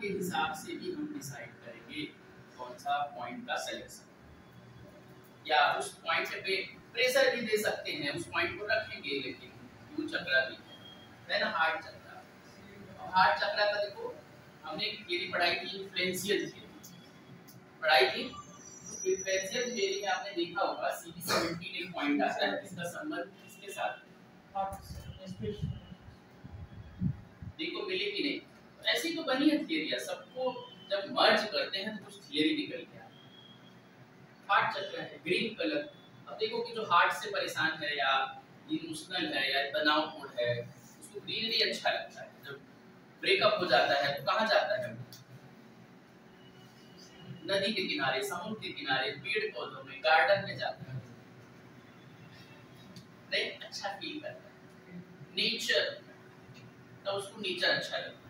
के हिसाब से भी हम डिसाइड करेंगे कौन सा पॉइंट का सिलेक्शन या उस पॉइंट पे प्रेशर भी दे सकते हैं उस पॉइंट को रखेंगे लेकिन यू चक्रा भी है? देन हार्ट चक्रा और हार्ट चक्रा का देखो हमने एक थ्योरी पढ़ाई थी इन्फ्लुएंशियल थ्योरी पढ़ाई थी इन्फ्लुएंशियल थ्योरी में आपने देखा होगा सीबी 17 एक पॉइंट आता है इसका संबंध किसके साथ देखो मिले कि नहीं? ऐसी तो बनी है थियरी सबको जब मर्ज करते हैं तो कुछ थियरी निकल गया। हार्ट चक्र है ग्रीन कलर अब देखो कि जो हार्ट से परेशान है, या इमोशनल है, या तनाव पूर्ण है, उसको ग्रीनरी अच्छा लगता है। जब ब्रेकअप हो जाता है तो कहाँ जाता है? नदी के किनारे, समुद्र के किनारे पेड़ पौधों में गार्डन में जाता है। नहीं अच्छा फील करता है। नेचर तो उसको नेचर अच्छा लगता है।